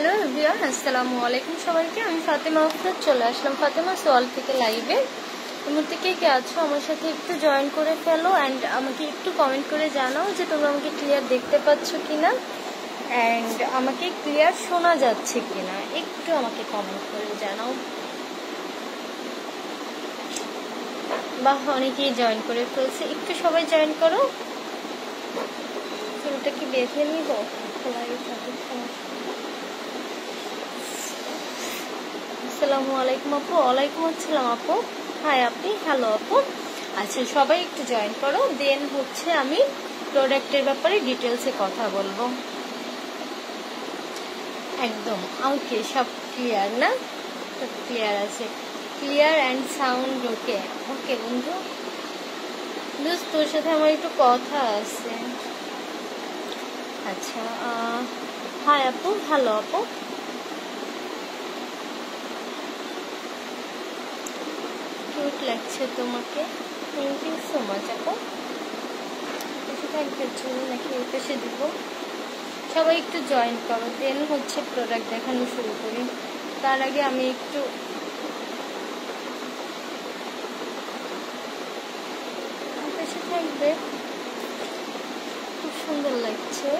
Hello everyone, আসসালামু আলাইকুম সবাইকে। আমি ফাতেমা আফরাদ চলে আসলাম ফাতেমা সোয়াল থেকে লাইভে। এই মুহূর্তে কে কে আছো আমার সাথে একটু জয়েন করে ফেলো অ্যান্ড আমাকে একটু কমেন্ট করে জানাও যে তোমরা আমাকে ক্লিয়ার দেখতে পাচ্ছ কিনা অ্যান্ড আমাকে ক্লিয়ার শোনা যাচ্ছে কিনা। একটু আমাকে কমেন্ট করে জানাও। বাহ, অনেকেই জয়েন করে ফেলছে। একটু সবাই জয়েন করো। চুলটা কি বেঁধে নিব? খোলাই থাকে সমস্যা আসসালামু আলাইকুম আপু, ওয়ালাইকুম আসসালাম আপু। হাই আপনি হ্যালো আপু। আচ্ছা সবাই একটু জয়েন করো দেন হচ্ছে আমি প্রোডাক্টের ব্যাপারে ডিটেলসে কথা বলব। একদম ওকে সব ক্লিয়ার না? সব ক্লিয়ার আছে। Clear and sound okay okay বন্ধু। দোস্ত তোর সাথে আমার একটু কথা আছে। আচ্ছা হাই আপু হ্যালো আপু। কিউট লাগছে তোমাকে। থ্যাংক ইউ সো মাচ আপু। থাকবে জন্য নাকি পাশে দিব। সবাই একটু জয়েন করো দেন হচ্ছে প্রোডাক্ট দেখানো শুরু করি। তার আগে আমি একটু থাকবে। খুব সুন্দর লাগছে।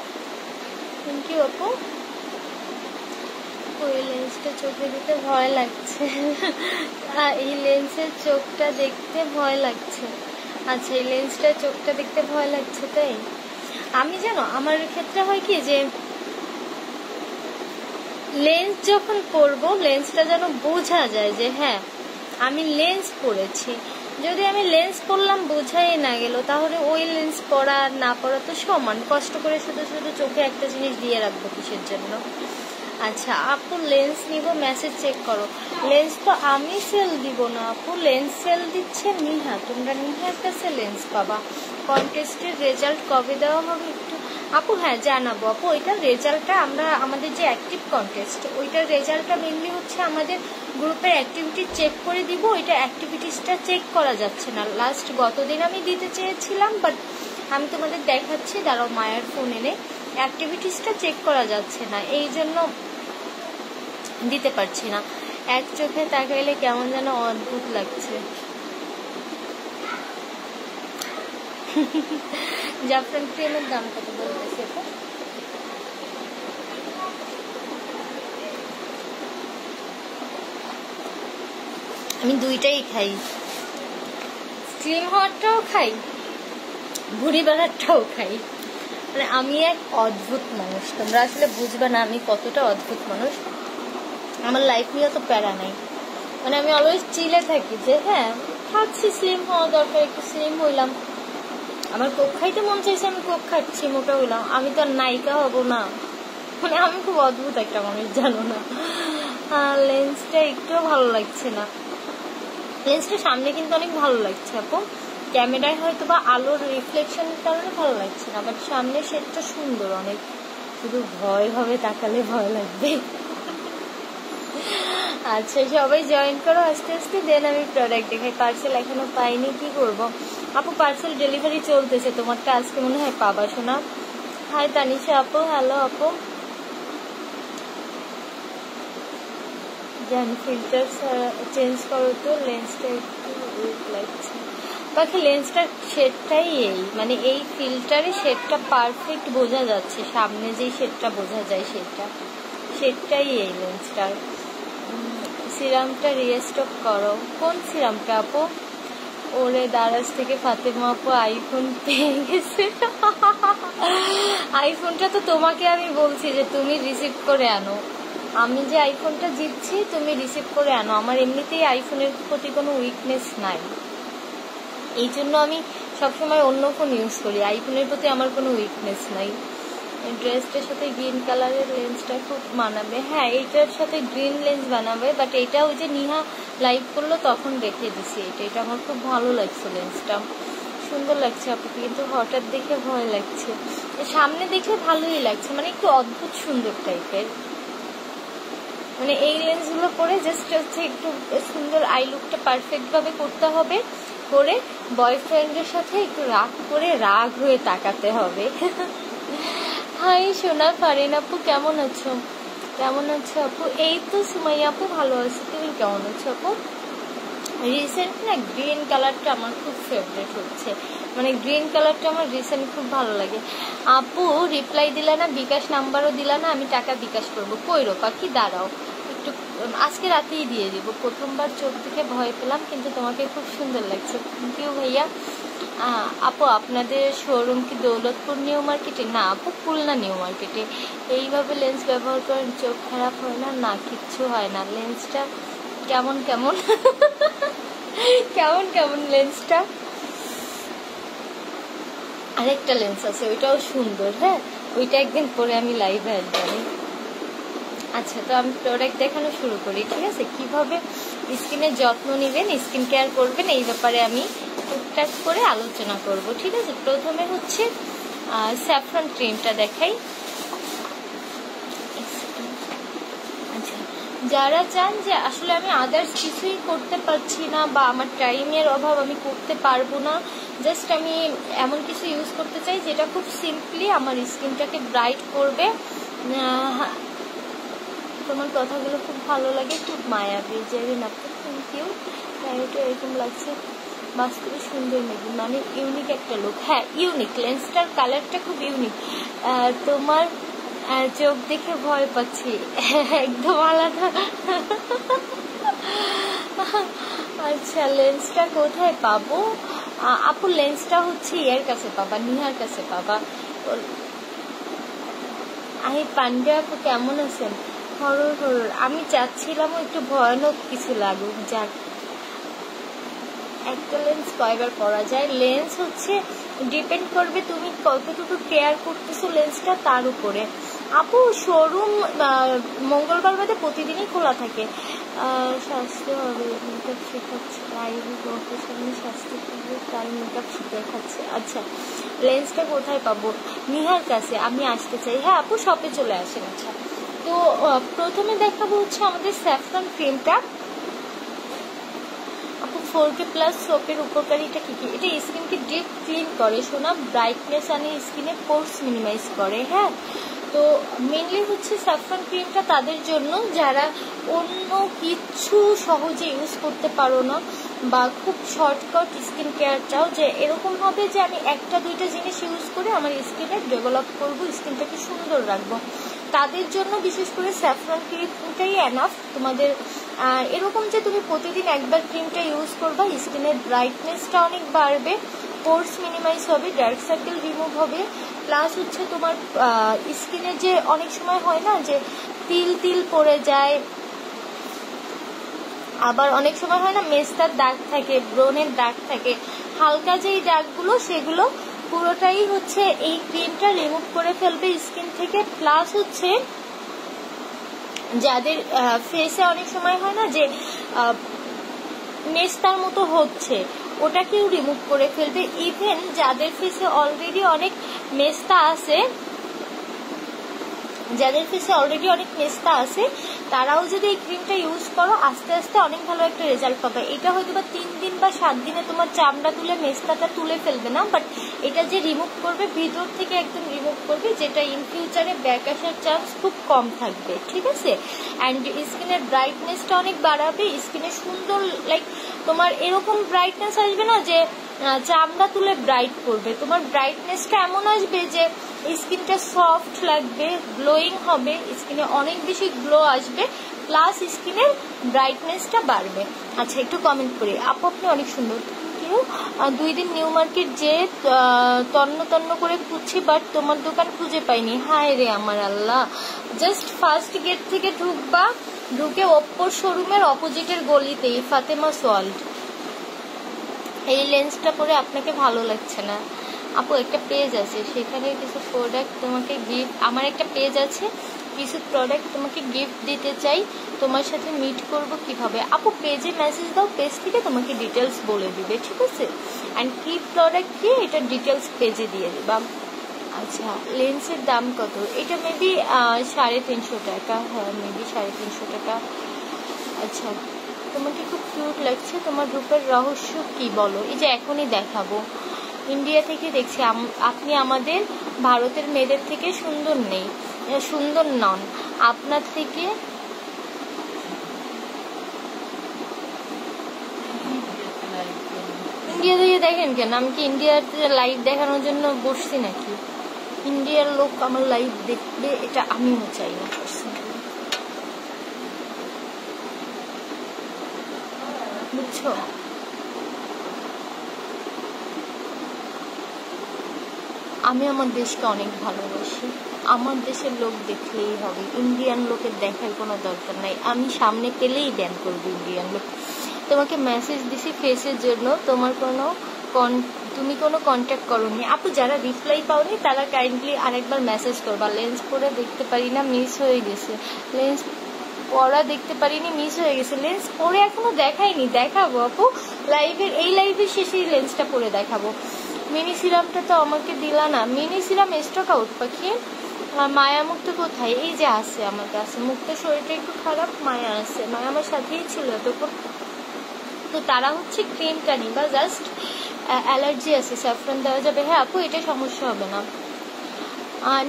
থ্যাংক ইউ আপু। ওই লেন্সটা চোখে দিতে ভয় লাগছে। এই লেন্সের চোখটা দেখতে ভয় লাগছে। আচ্ছা এই লেন্সটা চোখটা দেখতে ভয় লাগছে তাই? আমি জানো, আমার ক্ষেত্রে হয় কি যে লেন্স যখন পরবো লেন্সটা যেন বোঝা যায় যে হ্যাঁ আমি লেন্স পরেছি যদি আমি লেন্স পরলাম বোঝাই না গেল, তাহলে ওই লেন্স পরা না পরা তো সমান। কষ্ট করে শুধু শুধু চোখে একটা জিনিস দিয়ে রাখব কিসের জন্য? আচ্ছা আপু লেন্স নিব মেসেজ চেক করো। লেন্স তো আমি সেল দিব না, আপু। লেন্স সেল দিচ্ছে নিহা। তোমরা নিহার কাছে লেন্স পাবা। কন্টেস্টের রেজাল্ট কবে দেওয়া হবে একটু? আপু হ্যাঁ জানাব। আপু ওইটার রেজাল্টটা আমরা, আমাদের যে অ্যাক্টিভ কন্টেস্ট ওইটার রেজাল্টটা মেনলি হচ্ছে আমাদের গ্রুপের অ্যাক্টিভিটি চেক করে দিব। ওইটা অ্যাক্টিভিটিসটা চেক করা যাচ্ছে না। লাস্ট গতদিন আমি দিতে চেয়েছিলাম বাট আমি তোমাদের দেখাচ্ছি। দাঁড়াও, মায়ের ফোন এনে অ্যাক্টিভিটিসটা চেক করা যাচ্ছে না। এই জন্য দিতে পারছি না। এক চোখে তাকাইলে কেমন যেন অদ্ভুত লাগছে। জাফরান ক্রিমের দাম কত বলতেছে আমি দুইটাই খাই। স্লিম হওয়ারটাও খাই, ভুড়ি বাড়ারটাও খাই। মানে আমি এক অদ্ভুত মানুষ, তোমরা আসলে বুঝবে না আমি কতটা অদ্ভুত মানুষ। আমার লাইফ নিয়ে তো প্যারা নাই। মানে আমি অলওয়েজ চিলে থাকি যে হ্যাঁ খাচ্ছি স্লিম হওয়া দরকার, একটু স্লিম হইলাম। আমার কোক খাইতে মন চাইছে, আমি কোক খাচ্ছি, মোটা হইলাম। আমি তো আর নায়িকা হব না। মানে আমি খুব অদ্ভুত একটা মানুষ, জানো না। লেন্সটা একটুও ভালো লাগছে না। লেন্সটা সামনে কিন্তু অনেক ভালো লাগছে, আপু। ক্যামেরায় হয়তো বা আলোর রিফ্লেকশনের কারণে ভালো লাগছে না বাট সামনে সেটটা সুন্দর অনেক। শুধু ভয় হবে, তাকালে ভয় লাগবে। আচ্ছা সবাই জয়েন করো আস্তে আস্তে দেন আমি প্রোডাক্ট দেখাই পার্সেল এখনও পাইনি, কি করব? আপু পার্সেল ডেলিভারি চলতেছে, তোমারটা আজকে মনে হয় পাবা শোনা হাই তানিশা আপু হ্যালো আপু। জান ফিল্টার চেঞ্জ করো তো লেন্সটা একটু লাগছে। বাকি লেন্সটার শেডটাই এই মানে এই ফিল্টারে শেডটা পারফেক্ট বোঝা যাচ্ছে, সামনে যেই শেডটা বোঝা যায়, সেটা। শেডটাই এই লেন্সটার সিরামটা রিস্টক করো। কোন সিরামটা আপু? ওরে দারাজ থেকে ফাতেমা আপু আইফোন পেয়ে গেছে। আইফোনটা তো তোমাকে আমি বলছি যে তুমি রিসিভ করে আনো। আমি যে আইফোনটা জিতছি, তুমি রিসিভ করে আনো। আমার এমনিতেই আইফোনের প্রতি কোনো উইকনেস নাই। এই জন্য আমি সবসময় অন্য ফোন ইউজ করি। আইফোনের প্রতি আমার কোনো উইকনেস নাই। ড্রেসটার সাথে গ্রিন কালারের লেন্সটা খুব মানাবে। হ্যাঁ এইটার সাথে গ্রিন লেন্স বানাবে বাট এটা ওই যে নিহা লাইভ করল, তখন দেখে দিছি এটা। এটা আমার খুব ভালো লাগছে লেন্সটা সুন্দর লাগছে আপনাকে কিন্তু হঠাৎ দেখে ভয় লাগছে। সামনে দেখে ভালোই লাগছে মানে একটু অদ্ভুত সুন্দর টাইপের মানে এই লেন্সগুলো পরে জাস্ট হচ্ছে একটু সুন্দর আই লুকটা পারফেক্টভাবে করতে হবে, করে বয়ফ্রেন্ডের সাথে একটু রাগ করে রাগ হয়ে তাকাতে হবে। হাই সোনা, ফারিন আপু, কেমন আছো? কেমন আছো আপু? এই তো সুমাইয়া আপু, ভালো আছি। তুমি কেমন আছো আপু? রিসেন্ট না গ্রিন কালারটা আমার খুব ফেভারিট হচ্ছে। মানে গ্রিন কালারটা আমার রিসেন্ট খুব ভালো লাগে। আপু রিপ্লাই দিলা না, বিকাশ নাম্বারও দিলা না, আমি টাকা বিকাশ করব। কইরো পাখি, দাঁড়াও। একটু আজকে রাতেই দিয়ে দিব। প্রথমবার চোখ দেখে ভয় পেলাম, কিন্তু তোমাকে খুব সুন্দর লাগছে। থ্যাংক ইউ ভাইয়া। আপু, আপনাদের শোরুম কি দৌলতপুর নিউ মার্কেটে না, আপু, খুলনা নিউ মার্কেটে এইভাবে লেন্স ব্যবহার করেন, চোখ খারাপ হয় না? না, কিচ্ছু হয় না। লেন্সটা কেমন কেমন? কেমন কেমন লেন্সটা আরেকটা লেন্স আছে, ওইটাও সুন্দর হ্যাঁ? ওইটা একদিন পরে আমি লাইভে আসব। আচ্ছা তো আমি প্রোডাক্ট দেখানো শুরু করি, ঠিক আছে? কীভাবে স্কিনের যত্ন নেবেন স্কিন কেয়ার করবেন, এই ব্যাপারে আমি টুকটাক করে আলোচনা করব, ঠিক আছে? প্রথমে হচ্ছে স্যাফরন ক্রিমটা দেখাই। আচ্ছা যারা চান যে আসলে আমি আদার্স কিছুই করতে পারছি না বা আমার টাইমের অভাব আমি করতে পারব না জাস্ট আমি এমন কিছু ইউজ করতে চাই যেটা খুব সিম্পলি আমার স্কিনটাকে ব্রাইট করবে। তোমার কথাগুলো খুব ভালো লাগে, খুব মায়াবী। জেরিন আপু থ্যাংক ইউ এরকম লাগছে। বাস্তবে সুন্দর নেবি মানে ইউনিক একটা লুক হ্যাঁ ইউনিক লেন্সটার কালারটা খুব ইউনিক তোমার চোখ দেখে ভয় পাচ্ছি। একদম আলাদা। আচ্ছা লেন্সটা কোথায় পাবো? আপু লেন্সটা হচ্ছে এর কাছে পাবা, নিহার কাছে পাবা। আই পান্ডে আপু, কেমন আছেন? হরর হরর আমি চাচ্ছিলাম একটু ভয়ানক কিছু লাগুক, যাক। একটা লেন্স কয়বার পরা যায়। লেন্স হচ্ছে ডিপেন্ড করবে তুমি কতটুকু কেয়ার করতেছো লেন্সটা তার উপরে। আপু শোরুম মঙ্গলবার বাদে প্রতিদিনই খোলা থাকে। স্বাস্থ্য হবে মেকআপ শেখাচ্ছে লাইভে প্রফেশনাল স্বাস্থ্য তাই মেকআপ শিখে খাচ্ছে আচ্ছা লেন্সটা কোথায় পাবো? নিহার কাছে, আমি আসতে চাই। হ্যাঁ আপু শপে চলে আসেন। আচ্ছা তো প্রথমে দেখাবো হচ্ছে আমাদের স্যাফরন ক্রিমটা ফোর কে প্লাস সোপের উপকারিতা কি কি? এটা স্কিনকে ডিপ ক্লিন করে শোনা ব্রাইটনেস আনে স্কিনে পোর্স মিনিমাইজ করে হ্যাঁ? তো মেনলি হচ্ছে স্যাফরন ক্রিমটা তাদের জন্য, যারা অন্য কিছু সহজে ইউজ করতে পারো না বা খুব শর্টকাট স্কিন কেয়ার চাও, যে এরকম হবে যে আমি একটা দুইটা জিনিস ইউজ করে আমার স্কিনে ডেভেলপ করব, স্কিনটাকে সুন্দর রাখব। তাদের জন্য বিশেষ করে স্যাফরন ক্রিমটাই এনাফ তোমাদের এরকম যে তুমি প্রতিদিন একবার ক্রিমটা ইউজ করবা স্কিনের ব্রাইটনেসটা অনেক বাড়বে পোর্স মিনিমাইজ হবে ডার্ক সার্কেল রিমুভ হবে। প্লাস হচ্ছে তোমার স্কিনে যে অনেক সময় হয় না যে তিল তিল পড়ে যায়। আবার অনেক সময় হয় না মেস্তার দাগ থাকে, ব্রনের দাগ থাকে। হালকা যেই দাগগুলো, সেগুলো পুরোটাই হচ্ছে এই ক্রিমটা রিমুভ করে ফেলবে স্কিন থেকে। প্লাস হচ্ছে যাদের ফেসে অনেক সময় হয় না যে আহ, মেস্তার মতো হচ্ছে ওটাকেও রিমুভ করে ফেলবে। ইভেন যাদের ফেসে অলরেডি অনেক মেস্তা আছে যাদের ফেসে অলরেডি অনেক মেস্তা আছে তারাও যদি এই ক্রিমটা ইউজ করো, আস্তে আস্তে অনেক ভালো একটা রেজাল্ট পাবে। এটা হয়তো বা তিন দিন বা সাত দিনে তোমার চামড়া তুলে মেস্তাটা তুলে ফেলবে না বাট এটা যে রিমুভ করবে, ভিতর থেকে একদম রিমুভ করবে, যেটা ইন ফিউচারে ব্যাক আসার চান্স খুব কম থাকবে, ঠিক আছে? অ্যান্ড স্কিনের ব্রাইটনেসটা অনেক বাড়াবে স্কিনে সুন্দর লাইক তোমার এরকম ব্রাইটনেস আসবে না যে চামড়া তুলে ব্রাইট করবে। তোমার ব্রাইটনেসটা এমন আসবে যে স্কিনটা সফট লাগবে গ্লোয়িং হবে স্কিনে অনেক বেশি গ্লো আসবে প্লাস স্কিনের ব্রাইটনেসটা বাড়বে। আচ্ছা একটু কমেন্ট করি। আপু, আপনি অনেক সুন্দর। দুই দিন নিউ মার্কেট যে তন্ন তন্ন করে খুঁজছি বাট তোমার দোকান খুঁজে পাইনি। হায় রে আমার আল্লাহ। জাস্ট ফার্স্ট গেট থেকে ঢুকবা, ঢুকে ওপ্পোর শোরুমের অপোজিটের গলিতেই ফাতেমা সল্ট এই লেন্সটা পরে আপনাকে ভালো লাগছে না। আপু, একটা পেজ আছে, সেখানে কিছু প্রোডাক্ট তোমাকে গিফট আমার একটা পেজ আছে, কিছু প্রোডাক্ট তোমাকে গিফট দিতে চাই, তোমার সাথে মিট করব কীভাবে? আপু পেজে মেসেজ দাও পেজ থেকে তোমাকে ডিটেলস বলে দিবে, ঠিক আছে? অ্যান্ড কি প্রোডাক্ট কি, এটা ডিটেলস পেজে দিয়ে দিবা। আচ্ছা লেন্সের দাম কত? এটা মেবি সাড়ে তিনশো টাকা হ্যাঁ মেবি সাড়ে তিনশো টাকা। আচ্ছা। তোমাকে খুব কিউট লাগছে। তোমার রূপের রহস্য কি বলো? এই যে এখনই দেখাবো। ইন্ডিয়া থেকে দেখছি আপনি আমাদের ভারতের মেয়েদের থেকে সুন্দর নেই সুন্দর নন। আপনার থেকে ইন্ডিয়া থেকে দেখেন কেন? আমি কি ইন্ডিয়ার লাইভ দেখানোর জন্য বসছি নাকি? ইন্ডিয়ার লোক আমার লাইভ দেখবে, এটা আমিও চাই না বুঝছ আমি আমার দেশকে অনেক ভালোবাসি। আমার দেশের লোক দেখলেই হবে। ইন্ডিয়ান লোকের দেখার কোনো দরকার নাই। আমি সামনে পেলেই ব্যান করব ইন্ডিয়ান লোক। তোমাকে মেসেজ দিছি ফেসের জন্য। তোমার কোনো তুমি কোনো কন্ট্যাক্ট করোনি। আপু, যারা রিপ্লাই পাওনি, তারা কাইন্ডলি আরেকবার মেসেজ করবা। লেন্স পরে দেখতে পারি না মিস হয়ে গেছে। লেন্স পড়া দেখতে পারিনি মিস হয়ে গেছে। লেন্স পরে এখনও দেখাইনি। দেখাবো আপু। লাইভের এই লাইভের শেষেই লেন্সটা পরে দেখাবো। মিনি সিরামটা তো আমাকে দিলা না। মিনি সিরাম স্টক আউট পাখি। মায়া মুক্ত কোথায়? এই যে আছে আমার কাছে। মুক্ত শরীরটা একটু খারাপ, মায়া আছে। মায়া আমার সাথেই ছিল এতক্ষণ। তো তারা হচ্ছে ক্রিমটা নিবা জাস্ট অ্যালার্জি আছে। স্যাফরান দেওয়া যাবে। হ্যাঁ আপু, এটা সমস্যা হবে না।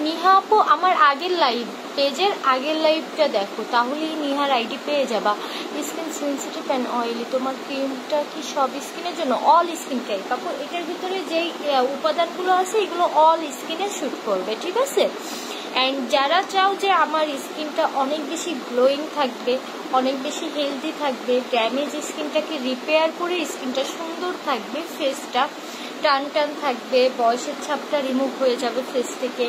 নিহা আপু, আমার আগের লাইভ পেজের আগের লাইভটা দেখো, তাহলেই নিহার আইডি পেয়ে যাবা। স্কিন সেন্সিটিভ অ্যান্ড অয়েলি তোমার ক্রিমটা কি সব স্কিনের জন্য? অল স্কিন টাইপ আপু এটার ভিতরে যেই উপাদানগুলো আছে, এগুলো অল স্কিনে শ্যুট করবে, ঠিক আছে? অ্যান্ড যারা চাও যে আমার স্কিনটা অনেক বেশি গ্লোয়িং থাকবে, অনেক বেশি হেলদি থাকবে ড্যামেজ স্কিনটাকে রিপেয়ার করে স্কিনটা সুন্দর থাকবে ফেসটা টান টান থাকবে, বয়সের ছাপটা রিমুভ হয়ে যাবে ফেস থেকে,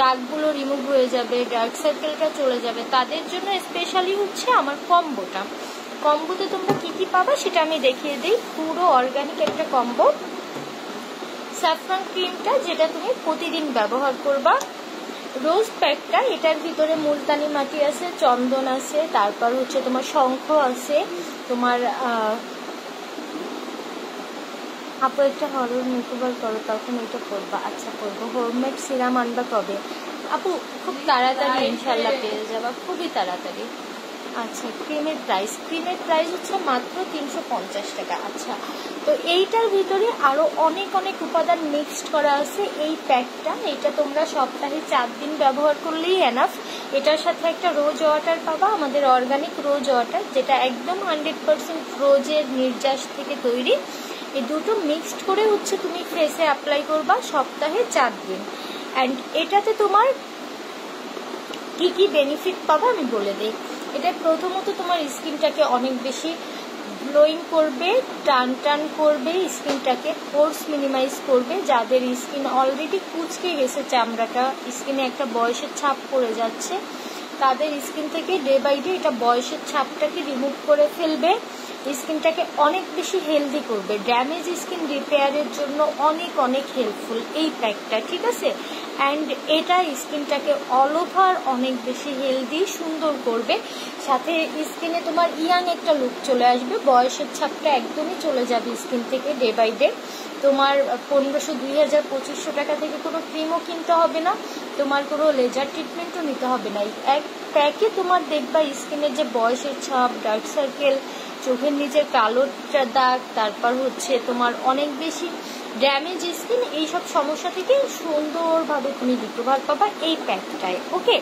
দাগগুলো রিমুভ হয়ে যাবে ডার্ক সার্কেলটা চলে যাবে। তাদের জন্য স্পেশালি হচ্ছে আমার কম্বোটা। কম্বোতে তোমরা কি কি পাবা সেটা আমি দেখিয়ে দিই। পুরো অর্গানিক একটা কম্বো। স্যাফরন ক্রিমটা যেটা তুমি প্রতিদিন ব্যবহার করবা। রোজ প্যাকটা এটার ভিতরে মুলতানি মাটি আছে, চন্দন আছে, তারপর হচ্ছে তোমার শঙ্খ আছে, তোমার আপু একটা হরর মেকওভার করো, তখন এটা করবা। আচ্ছা করব। হোমমেড সিরাম আনবা কবে? আপু, খুব তাড়াতাড়ি ইনশাল্লাহ পেয়ে যাবা। খুবই তাড়াতাড়ি। আচ্ছা ক্রিমের প্রাইস ক্রিমের প্রাইস হচ্ছে মাত্র তিনশো পঞ্চাশ টাকা। আচ্ছা তো এইটার ভিতরে আরও অনেক অনেক উপাদান মিক্সড করা আছে। এই প্যাকটা এটা তোমরা সপ্তাহে চার দিন ব্যবহার করলেই এনাফ এটার সাথে একটা রোজ ওয়াটার পাবা, আমাদের অর্গানিক রোজ ওয়াটার যেটা একদম হান্ড্রেড পার্সেন্ট রোজের নির্যাস থেকে তৈরি। এই দুটো মিক্সড করে হচ্ছে তুমি ফেসে অ্যাপ্লাই করবা সপ্তাহে চার দিন। অ্যান্ড এটাতে তোমার কি কি বেনিফিট পাবা আমি বলে দিই। এটা প্রথমত তোমার স্কিনটাকে অনেক বেশি গ্লোয়িং করবে, টান টান করবে, স্কিনটাকে কোর্স মিনিমাইজ করবে। যাদের স্কিন অলরেডি কুচকে গেছে চামড়াটা স্কিনে একটা বয়সের ছাপ পড়ে যাচ্ছে, তাদের স্কিন থেকে ডে বাই ডে এটা বয়সের ছাপটাকে রিমুভ করে ফেলবে। স্কিনটাকে অনেক বেশি হেলদি করবে। ড্যামেজ স্কিন রিপেয়ারের জন্য অনেক অনেক হেল্পফুল এই প্যাকটা ঠিক আছে? অ্যান্ড এটা স্কিনটাকে অল ওভার অনেক বেশি হেলদি সুন্দর করবে। সাথে স্কিনে তোমার ইয়াং একটা লুক চলে আসবে। বয়সের ছাপটা একদমই চলে যাবে স্কিন থেকে ডে বাই ডে তোমার পনেরোশো দুই হাজার পঁচিশশো টাকা থেকে কোনো ক্রিমও কিনতে হবে না। তোমার কোনো লেজার ট্রিটমেন্টও নিতে হবে না। এক প্যাকে তোমার দেখবা স্কিনের যে বয়সের ছাপ ডার্ক সার্কেল চোখের নিচের কালো দাগ, তারপর হচ্ছে তোমার অনেক বেশি ড্যামেজ স্কিন এইসব সমস্যা থেকে সুন্দরভাবে তুমি রিকভার পাবা এই প্যাকটায় ওকে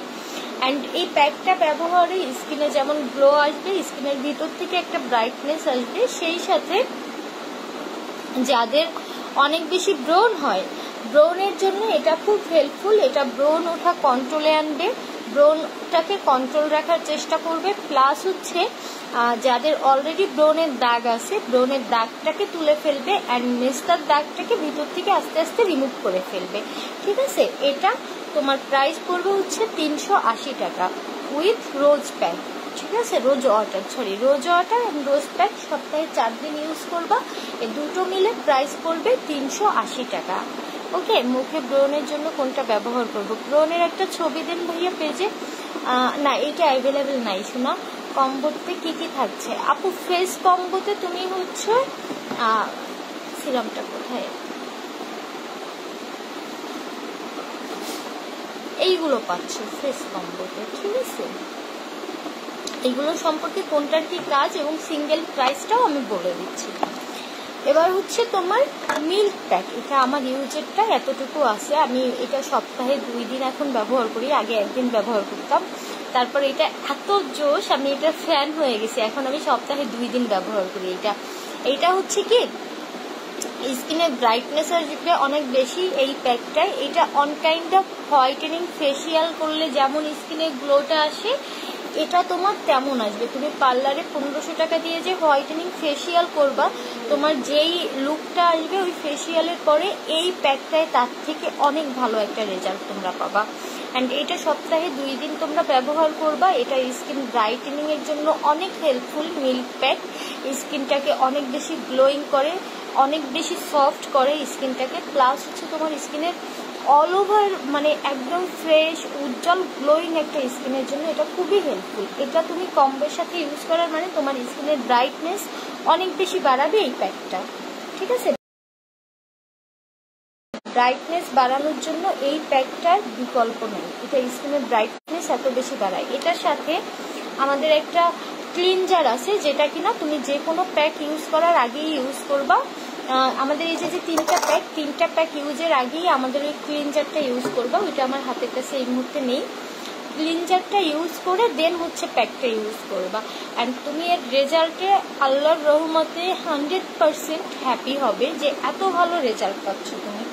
অ্যান্ড এই প্যাকটা ব্যবহারে স্কিনে যেমন গ্লো আসবে স্কিনের ভিতর থেকে একটা ব্রাইটনেস আসবে, সেই সাথে যাদের অনেক বেশি ব্রোন হয় ব্রোনের জন্য এটা খুব হেল্পফুল এটা ব্রোন ওঠা কন্ট্রোলে আনবে। ব্রোনটাকে কন্ট্রোল রাখার চেষ্টা করবে। প্লাস হচ্ছে যাদের অলরেডি ব্রোনের দাগ আছে ব্রোনের দাগটাকে তুলে ফেলবে অ্যান্ড মেস্তার দাগটাকে ভিতর থেকে আস্তে আস্তে রিমুভ করে ফেলবে। ঠিক আছে? এটা তোমার প্রাইস পড়বে হচ্ছে তিনশো আশি টাকা উইথ রোজ প্যাক ঠিক আছে? Rose water sorry rose water and rose pack সপ্তাহে চার দিন ইউজ করবা। এই দুটো মিলে প্রাইস পড়বে তিনশো আশি টাকা। ওকে, মুখে ব্রোনের জন্য কোনটা ব্যবহার করব? ব্রোনের একটা ছবি দেন ভাইয়া পেজে। না, এটা অ্যাভেলেবেল নাই, শোনা। কম্বোতে কি কি থাকছে? আপু ফেস কম্বোতে তুমি হচ্ছে সিরামটা কোথায়? এইগুলো পাচ্ছ ফেস কম্বোতে, ঠিক আছে? এইগুলো সম্পর্কে কোনটার কি কাজ এবং সিঙ্গেল প্রাইসটাও আমি বলে দিচ্ছি। এবার হচ্ছে তোমার মিল্ক প্যাক এটা আমার ইউজেরটা এতটুকু আছে। আমি এটা সপ্তাহে দুই দিন এখন ব্যবহার করি, আগে একদিন ব্যবহার করতাম। তারপর এটা এত জোশ, আমি এটা ফ্যান হয়ে গেছি। এখন আমি সপ্তাহে দুই দিন ব্যবহার করি এটা। এইটা হচ্ছে কি স্কিনের ব্রাইটনেস আসবে অনেক বেশি এই প্যাকটায় এটা on kind of whitening facial করলে যেমন স্কিনের গ্লোটা আসে এটা তোমার তেমন আসবে। তুমি পার্লারে পনেরোশো টাকা দিয়ে যে হোয়াইটেনিং ফেসিয়াল করবা, তোমার যেই লুকটা আসবে ওই ফেসিয়ালের পরে এই প্যাকটায় তার থেকে অনেক ভালো একটা রেজাল্ট তোমরা পাবা। অ্যান্ড এটা সপ্তাহে দুই দিন তোমরা ব্যবহার করবা। এটা স্কিন ব্রাইটেনিং এর জন্য অনেক হেল্পফুল মিল্ক প্যাক স্কিনটাকে অনেক বেশি গ্লোয়িং করে, অনেক বেশি সফট করে স্কিনটাকে। প্লাস হচ্ছে তোমার স্কিনের অল ওভার মানে একদম ফ্রেশ উজ্জ্বল গ্লোয়িং একটা স্কিনের জন্য এটা খুবই হেল্পফুল এটা তুমি কম্বের সাথে ইউজ করার মানে তোমার স্কিনের ব্রাইটনেস অনেক বেশি বাড়াবে এই প্যাকটা ঠিক আছে? ব্রাইটনেস বাড়ানোর জন্য এই প্যাকটার বিকল্প নেই। এটা স্কিনের ব্রাইটনেস এত বেশি বাড়ায়। এটার সাথে আমাদের একটা ক্লিনজার আছে যেটা কিনা তুমি যে কোনো প্যাক ইউজ করার আগেই ইউজ করবা। আমাদের এই যে যে তিনটা প্যাক তিনটা প্যাক ইউজের আগেই আমাদের ওই ক্লিনজারটা ইউজ করবা। ওইটা আমার হাতের কাছে এই মুহূর্তে নেই। ক্লিনজারটা ইউজ করে দেন হচ্ছে প্যাকটা ইউজ করবা। অ্যান্ড তুমি এর রেজাল্টে আল্লাহর রহমতে হান্ড্রেড পারসেন্ট হ্যাপি হবে যে এত ভালো রেজাল্ট পাচ্ছ তুমি।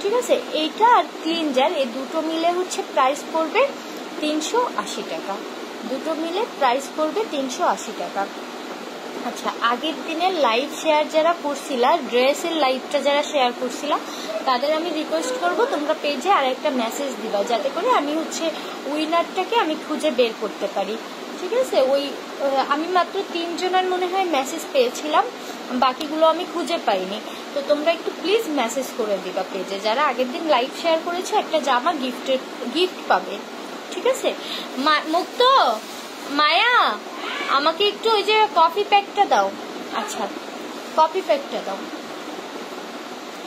ঠিক আছে? এইটা আর ক্লিনজার এই দুটো মিলে হচ্ছে প্রাইস পড়বে তিনশো আশি টাকা। দুটো মিলে প্রাইস পড়বে তিনশো আশি টাকা। আচ্ছা আগের দিনের লাইভ শেয়ার যারা করছিলা ড্রেসের লাইভটা যারা শেয়ার করছিলা, তাদের আমি রিকোয়েস্ট করব তোমরা পেজে আর একটা মেসেজ দিবা, যাতে করে আমি হচ্ছে উইনারটাকে আমি খুঁজে বের করতে পারি। ঠিক আছে? ওই আমি মাত্র তিনজনের মনে হয় মেসেজ পেয়েছিলাম, বাকিগুলো আমি খুঁজে পাইনি। তো তোমরা একটু প্লিজ মেসেজ করে দিবা পেজে যারা আগের দিন লাইভ শেয়ার করেছে, একটা জামা গিফটের গিফট পাবে। ঠিক আছে? মুক্ত? মায়া, আমাকে একটু ওই যে কফি প্যাকটা দাও। আচ্ছা কফি প্যাকটা দাও।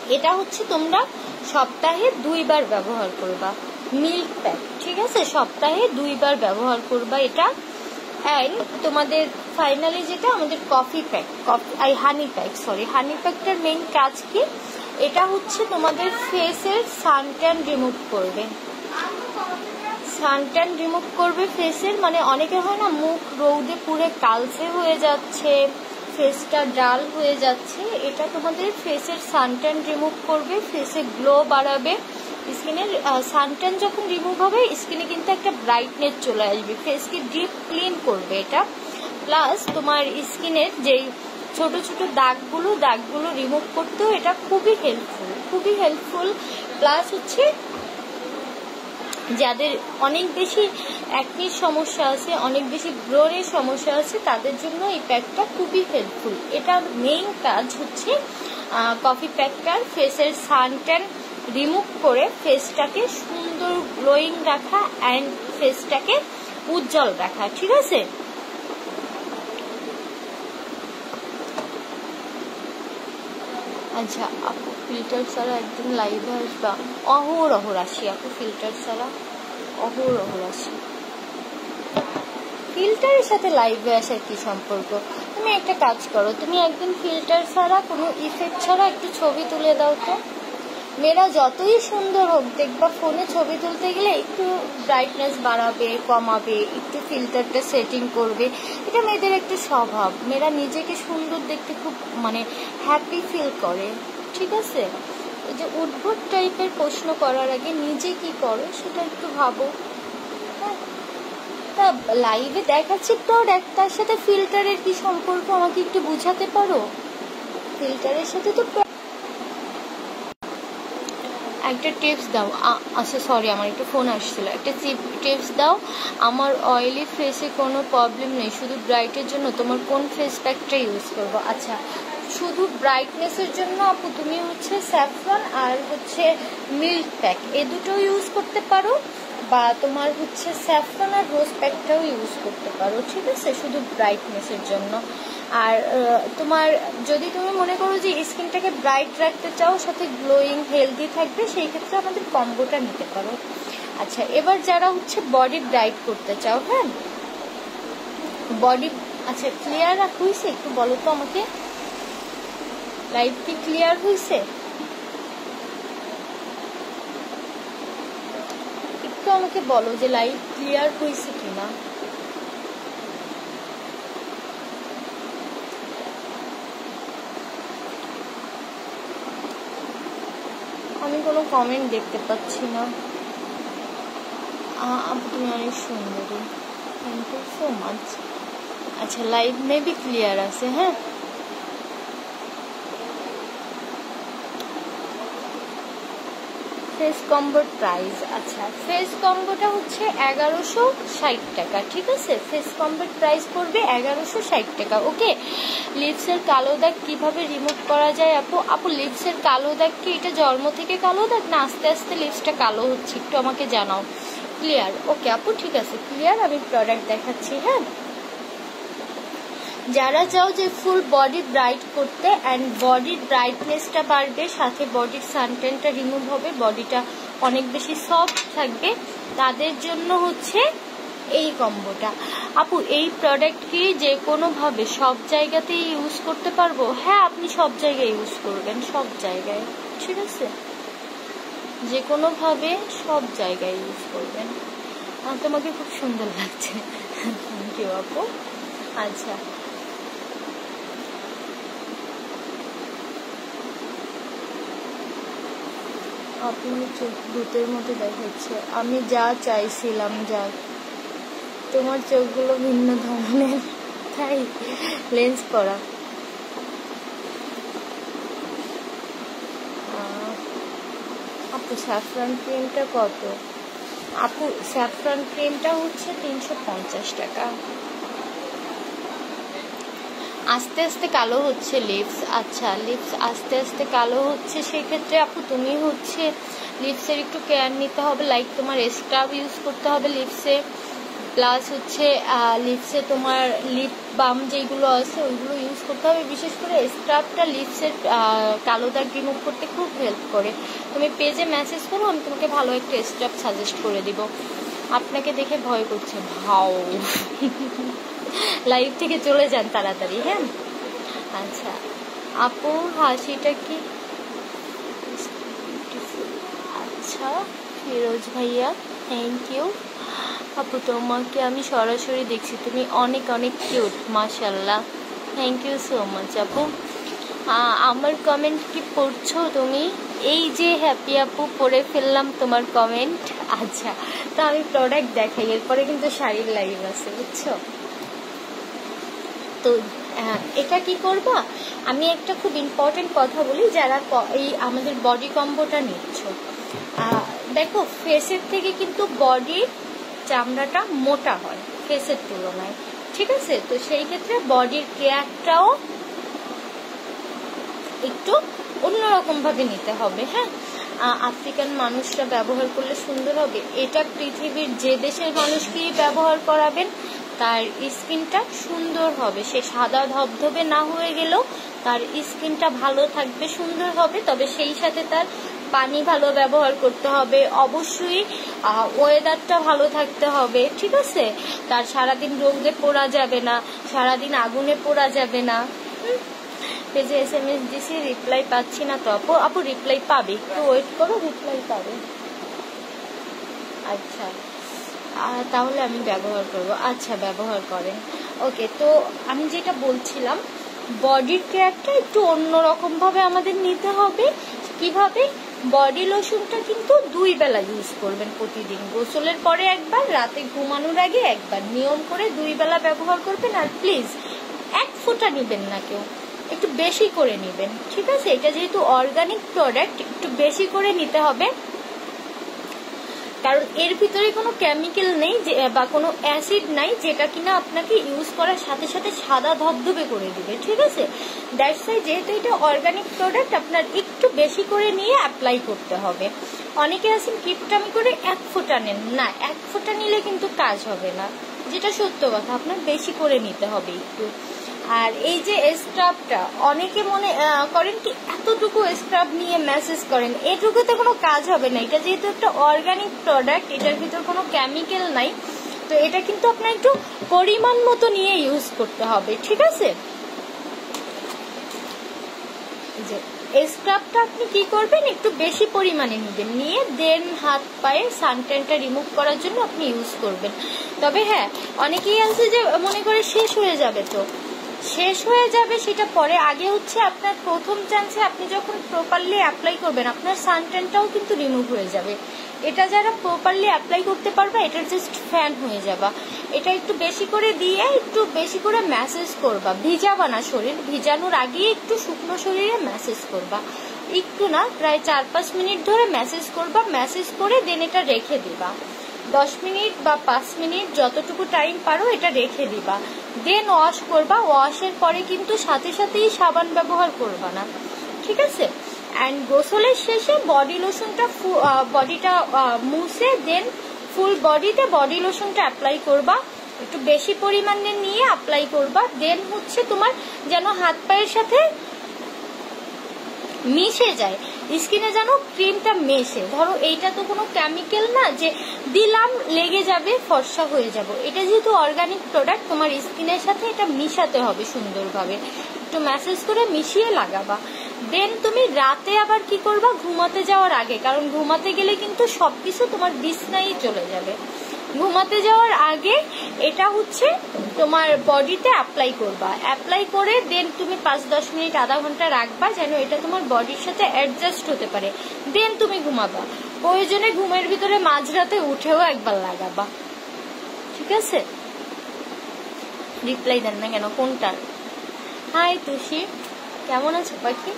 এটা হচ্ছে তোমরা সপ্তাহে দুইবার ব্যবহার করবা। মিল্ক প্যাক, ঠিক আছে? সপ্তাহে দুইবার ব্যবহার করবা এটা। তোমাদের ফাইনালি যেটা, আমাদের coffee pack, coffee, I honey pack sorry honey প্যাকটার main কাজ কি? এটা হচ্ছে তোমাদের ফেসের সানট্যান রিমুভ করবে। সানট্যান রিমুভ করবে ফেসের মানে অনেকে হয় না মুখ রৌদে পুরে কালচে হয়ে যাচ্ছে ফেসটা ডাল হয়ে যাচ্ছে। এটা তোমাদের ফেসের সানট্যান রিমুভ করবে ফেসে গ্লো বাড়াবে। স্কিনের সানট্যান যখন রিমুভ হবে স্কিনে কিন্তু একটা ব্রাইটনেস চলে আসবে। ফেসকে ডিপ ক্লিন করবে এটা। প্লাস তোমার স্কিনের যেই ছোট ছোট দাগগুলো দাগগুলো রিমুভ করতেও এটা খুবই হেল্পফুল খুবই হেল্পফুল প্লাস হচ্ছে যাদের অনেক বেশি অ্যাকনির সমস্যা আছে, অনেক বেশি ব্রোনের সমস্যা আছে, তাদের জন্য এই প্যাকটা খুবই হেল্পফুল এটার মেইন কাজ হচ্ছে কফি প্যাকটার ফেসের সানট্যান রিমুভ করে ফেসটাকে সুন্দর গ্লোয়িং রাখা অ্যান্ড ফেসটাকে উজ্জ্বল রাখা, ঠিক আছে? আচ্ছা আপু ফিল্টার ছাড়া একদিন লাইভে আসবা অহরহ রাশি। আপু ফিল্টার ছাড়া অহরহ রাশি। ফিল্টারের সাথে লাইভে আসার কি সম্পর্ক? তুমি একটা কাজ করো, তুমি একদিন ফিল্টার ছাড়া কোনো ইফেক্ট ছাড়া একটু ছবি তুলে দাও তো। মেয়েরা যতই সুন্দর হোক, দেখবা ফোনে ছবি তুলতে গেলে একটু ব্রাইটনেস বাড়াবে, কমাবে, একটু ফিল্টারটা সেটিং করবে। এটা মেয়েদের একটু স্বভাব। মেয়েরা নিজেকে সুন্দর দেখতে খুব মানে হ্যাপি ফিল করে। ঠিক আছে? এই যে উদ্ভট টাইপের প্রশ্ন করার আগে নিজে কি করো সেটা একটু ভাবো। তা লাইভে দেখাচ্ছি প্রোডাক্ট তার সাথে ফিল্টারের কি সম্পর্ক আমাকে একটু বুঝাতে পারো? ফিল্টারের সাথে তো একটা টিপস দাও। আচ্ছা সরি আমার একটু ফোন আসছিল। একটা টিপস দাও। আমার অয়েলি ফেসে কোনো প্রবলেম নেই, শুধু ব্রাইটের জন্য। তোমার কোন ফেস প্যাকটা ইউজ করব? আচ্ছা শুধু ব্রাইটনেসের জন্য আপু, তুমি হচ্ছে স্যাফরন আর হচ্ছে মিল্ক প্যাক এ দুটো ইউজ করতে পারো, বা তোমার হচ্ছে স্যাফরন আর রোজ প্যাকটাও ইউজ করতে পারো, ঠিক আছে? শুধু ব্রাইটনেসের জন্য। আর তোমার যদি তুমি মনে করো যে স্কিনটাকে ব্রাইট রাখতে চাও, সাথে গ্লোয়িং হেলদি থাকবে, সেই ক্ষেত্রে আমাদের কম্বোটা নিতে পারো। আচ্ছা এবার যারা হচ্ছে বডি ব্রাইট করতে চাও হ্যাঁ? বডি আচ্ছা ক্লিয়ার হয়েছে একটু বলো তো আমাকে। লাইট কি ক্লিয়ার হয়েছে একটু আমাকে বলো যে লাইট ক্লিয়ার হয়েছে কিনা আমি কোনো কমেন্ট দেখতে পাচ্ছি না। তুমি অনেক সুন্দরী। থ্যাংক ইউ সো মাচ আচ্ছা লাইট মেবি ক্লিয়ার আছে হ্যাঁ? ফেস কম্বোর প্রাইস আচ্ছা। ফেস কম্বোটা হচ্ছে এগারোশো ষাট টাকা, ঠিক আছে? ফেস কম্বোর প্রাইস পড়বে এগারোশো ষাট টাকা, ওকে? লিপসের কালো দাগ কীভাবে রিমুভ করা যায় আপু? আপু, লিপসের কালো দাগ কি এটা জন্ম থেকে কালো দাগ, না আস্তে আস্তে লিপসটা কালো হচ্ছে? একটু আমাকে জানাও। ক্লিয়ার? ওকে, আপু, ঠিক আছে। ক্লিয়ার? আমি প্রোডাক্ট দেখাচ্ছি হ্যাঁ? যারা চাও যে ফুল বডি ব্রাইট করতে অ্যান্ড বডির ব্রাইটনেসটা বাড়বে, সাথে বডির সানটেনটা রিমুভ হবে, বডিটা অনেক বেশি সফট থাকবে, তাদের জন্য হচ্ছে এই কম্বোটা। আপু, এই প্রোডাক্ট কি যে কোনোভাবে সব জায়গাতেই ইউজ করতে পারব? হ্যাঁ আপনি সব জায়গায় ইউজ করবেন, সব জায়গায়। ঠিক আছে? যে কোনোভাবে সব জায়গায় ইউজ করবেন। তোমাকে খুব সুন্দর লাগছে। থ্যাংক ইউ আপু। আচ্ছা। আপনি চোখ ভূতের মতো দেখাচ্ছে। আমি যা চাইছিলাম, যা। তোমার চোখগুলো ভিন্ন ধরনের, তাই লেন্স করা আপু স্যাফরান ক্রিমটা কত? আপু স্যাফরান ক্রিমটা হচ্ছে তিনশো পঞ্চাশ টাকা। আস্তে আস্তে কালো হচ্ছে লিপস আচ্ছা লিপস আস্তে আস্তে কালো হচ্ছে, সেক্ষেত্রে আপু তুমি হচ্ছে লিপসের একটু কেয়ার নিতে হবে। লাইক তোমার স্ক্রাব ইউজ করতে হবে লিপসে প্লাস হচ্ছে লিপসে তোমার লিপ বাম যেগুলো আছে, ওইগুলো ইউজ করতে হবে। বিশেষ করে স্ক্রাবটা লিপসের কালো দাগ রিমুভ করতে খুব হেল্প করে। তুমি পেজে মেসেজ করো, আমি তোমাকে ভালো একটা স্ক্রাব সাজেস্ট করে দিব। আপনাকে দেখে ভয় করছে। ভাও। লাইভ থেকে চলে যান তাড়াতাড়ি হ্যাঁ? আচ্ছা আপু, হাসিটা কি? আচ্ছা ফিরোজ ভাইয়া থ্যাংক ইউ আপু, তোমাকে আমি সরাসরি দেখছি, তুমি অনেক অনেক কিউট মাশাল্লাহ থ্যাংক ইউ সো মাচ আপু। আমার কমেন্ট কি পড়ছো তুমি? এই যে হ্যাপি আপু, পড়ে ফেললাম তোমার কমেন্ট আচ্ছা তো আমি প্রোডাক্ট দেখাই, এরপরে কিন্তু শাড়ির লাইভ আছে, বুঝছ? তো আহ, এটা কি করবা? আমি একটা খুব ইম্পর্টেন্ট কথা বলি যারা এই আমাদের বডি কম্বোটা নিচ্ছ। দেখো ফেসের থেকে কিন্তু বডির চামড়াটা মোটা হয় ফেসের তুলনায়। ঠিক আছে? তো সেই ক্ষেত্রে বডির কেয়ারটাও একটু অন্যরকম ভাবে নিতে হবে হ্যাঁ? আফ্রিকান মানুষরা ব্যবহার করলে সুন্দর হবে। এটা পৃথিবীর যে দেশের মানুষকেই ব্যবহার করাবেন তার স্কিনটা সুন্দর হবে। সে সাদা ধবধবে না হয়ে গেলেও তার স্কিনটা ভালো থাকবে, সুন্দর হবে। তবে সেই সাথে তার পানি ভালো ব্যবহার করতে হবে। অবশ্যই ওয়েদারটা ভালো থাকতে হবে, ঠিক আছে? তার সারাদিন রোদে পোড়া যাবে না, সারাদিন আগুনে পোড়া যাবে না? পেজে এস এম এস দিছি রিপ্লাই পাচ্ছি না তো। আপু আপু রিপ্লাই পাবে। একটু ওয়েট করো রিপ্লাই পাবে। আচ্ছা। তাহলে আমি ব্যবহার করব। আচ্ছা ব্যবহার করেন। ওকে, তো আমি যেটা বলছিলাম বডির কেয়ারটা একটু অন্যরকম ভাবে আমাদের নিতে হবে। কীভাবে? বডি লোশনটা কিন্তু দুই বেলা ইউজ করবেন প্রতিদিন। গোসলের পরে একবার, রাতে ঘুমানোর আগে একবার। নিয়ম করে দুই বেলা ব্যবহার করবেন আর প্লিজ এক ফোঁটা নেবেন না কেউ। একটু বেশি করে নেবেন, ঠিক আছে? এটা যেহেতু অর্গানিক প্রোডাক্ট একটু বেশি করে নিতে হবে। কারণ এর ভিতরে কোনো কেমিক্যাল নেই বা কোনো অ্যাসিড নাই যেটা কিনা আপনাকে ইউজ করার সাথে সাথে সাদা ধবধবে করে দিবে, ঠিক আছে? দ্যাটস ওয়াই যেহেতু এটা অর্গানিক প্রোডাক্ট আপনার একটু বেশি করে নিয়ে অ্যাপ্লাই করতে হবে। অনেকে আছেন কিপটামি করে এক ফোঁটা নেন। না, এক ফোঁটা নিলে কিন্তু কাজ হবে না। যেটা সত্য কথা, আপনার বেশি করে নিতে হবে একটু। আর এই যে স্ক্রাবটা অনেকে মনে করেন কি, এতটুকু স্ক্রাব নিয়ে মেসেজ করেন, এটুকুতে কোনো কাজ হবে না। এটা যেহেতু একটা অর্গানিক প্রোডাক্ট এটার ভিতর কোনো কেমিক্যাল নাই, তো এটা কিন্তু আপনার একটু পরিমাণ মতো নিয়ে ইউজ করতে হবে, ঠিক আছে? যে স্ক্রাবটা আপনি কি করবেন, একটু বেশি পরিমাণে নেবেন। নিয়ে দেন হাত পায়ে সানটেনটা রিমুভ করার জন্য আপনি ইউজ করবেন। তবে হ্যাঁ অনেকেই আছে যে, মনে করে শেষ হয়ে যাবে তো। শেষ হয়ে যাবে সেটা পরে। আগে হচ্ছে আপনার প্রথম চান্সে আপনি যখন প্রপারলি অ্যাপ্লাই করবেন, আপনার সানটেনটাও কিন্তু রিমুভ হয়ে যাবে। এটা যারা প্রপারলি অ্যাপ্লাই করতে পারবে, এটা জাস্ট ফ্যান হয়ে যাবা। এটা একটু বেশি করে দিয়ে একটু বেশি করে ম্যাসেজ করবা। ভিজাবা না শরীর, ভিজানোর আগে একটু শুকনো শরীরে ম্যাসেজ করবা। একটু না, প্রায় চার পাঁচ মিনিট ধরে ম্যাসেজ করবা। ম্যাসেজ করে দেন এটা রেখে দিবা। দশ মিনিট বা পাঁচ মিনিট যতটুকু টাইম পারো এটা রেখে দিবা। দেন ওয়াশ করবা। ওয়াশের পরে কিন্তু সাথে সাথেই সাবান ব্যবহার করবা না। ঠিক আছে? অ্যান্ড গোসলের শেষে বডি লোশনটা বডিটা মুছে দেন ফুল বডিতে বডি লোশনটা অ্যাপ্লাই করবা। একটু বেশি পরিমাণে নিয়ে অ্যাপ্লাই করবা। দেন হচ্ছে তোমার যেন হাত পায়ের সাথে মিশে যায়। স্কিনে যেন ক্রিমটা মেশে। ধরো এইটা তো কোনো কেমিক্যাল না যে দিলাম, লেগে যাবে, ফর্সা হয়ে যাব। এটা যেহেতু অর্গানিক প্রোডাক্ট তোমার স্কিনের সাথে এটা মিশাতে হবে সুন্দরভাবে। একটু ম্যাসেজ করে মিশিয়ে লাগাবা। দেন তুমি রাতে আবার কি করবা? ঘুমাতে যাওয়ার আগে। কারণ ঘুমাতে গেলে কিন্তু সবকিছু তোমার বিছনাই চলে যাবে। ঘুমাতে যাওয়ার আগে এটা হচ্ছে তোমার বডিতে অ্যাপ্লাই করবা। অ্যাপ্লাই করে দেন তুমি পাঁচ দশ মিনিট, আধা ঘণ্টা রাখবা যেন এটা তোমার বডির সাথে অ্যাডজাস্ট হতে পারে। দেন তুমি ঘুমাবা। প্রয়োজনে ঘুমের ভিতরে মাঝরাতে উঠেও একবার লাগাবা। ঠিক আছে? রিপ্লাই দেন না কেন? কোনটার হাই তুষি। কেমন আছো, পাখি?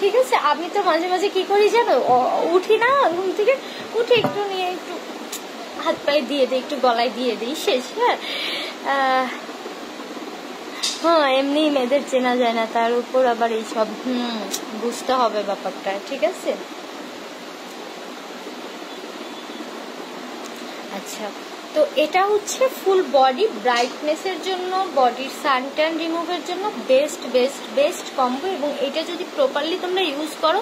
ঠিক আছে, আমি তো মাঝে মাঝে কি করি জানো? উঠি না ঘুম থেকে, উঠে একটু নিয়ে একটু হাত পায়ে দিয়ে দিই, একটু গলায় দিয়ে দিই, শেষ হ্যাঁ। হ্যাঁ এমনি মেয়েদের চেনা যায় না, তার উপর আবার এইসব, হুম, বুঝতে হবে ব্যাপারটা, ঠিক আছে? আচ্ছা। তো এটা হচ্ছে ফুল বডি ব্রাইটনেসের জন্য বডির সানট্যান রিমুভের জন্য বেস্ট বেস্ট বেস্ট কম্বো এবং এটা যদি প্রপারলি তোমরা ইউজ করো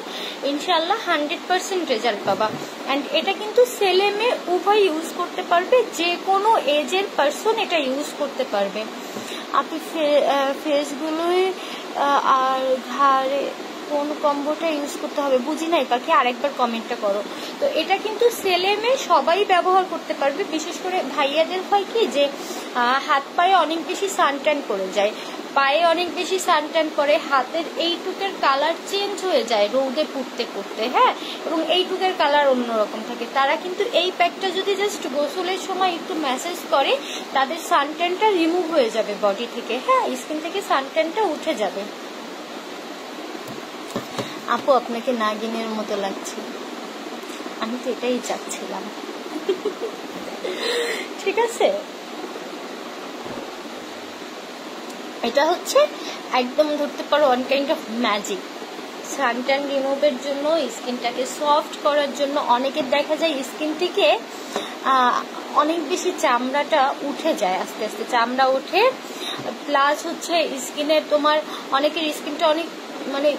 ইনশাল্লাহ হান্ড্রেড পার্সেন্ট রেজাল্ট পাবা। অ্যান্ড এটা কিন্তু ছেলে মেয়ে উভয় ইউজ করতে পারবে যে কোনো এজের পার্সন এটা ইউজ করতে পারবে। আপনি ফেসগুলোই আর ঘাড়ে কোন কম্বোটা ইউজ করতে হবে, বুঝি নাই পাখি আরেকবার কমেন্টটা করো। তো এটা কিন্তু সেলে মেয়ে সবাই ব্যবহার করতে পারবে, বিশেষ করে ভাইয়াদের হয় কি যে হাত পায়ে অনেক বেশি সানট্যান করে যায়, পায়ে অনেক বেশি সানট্যান করে হাতের এইটুকের কালার চেঞ্জ হয়ে যায় রৌদে পুড়তে পুড়তে হ্যাঁ? এবং এইটুকের কালার অন্যরকম থাকে। তারা কিন্তু এই প্যাকটা যদি জাস্ট গোসলের সময় একটু ম্যাসেজ করে, তাদের সানট্যানটা রিমুভ হয়ে যাবে বডি থেকে হ্যাঁ? স্কিন থেকে সানট্যানটা উঠে যাবে। আপু, আপনাকে নাগিনের মতো লাগছে। আমি তো এটাই চাচ্ছিলাম। ঠিক আছে? এটা হচ্ছে একদম ধরতে পারো one kind of magic suntan রিমুভের জন্য, স্কিনটাকে সফট করার জন্য অনেকের দেখা যায় স্কিন থেকে অনেক বেশি চামড়াটা উঠে যায় আস্তে আস্তে। চামড়া উঠে প্লাস হচ্ছে স্কিনে তোমার, অনেকের স্কিনটা অনেক মানে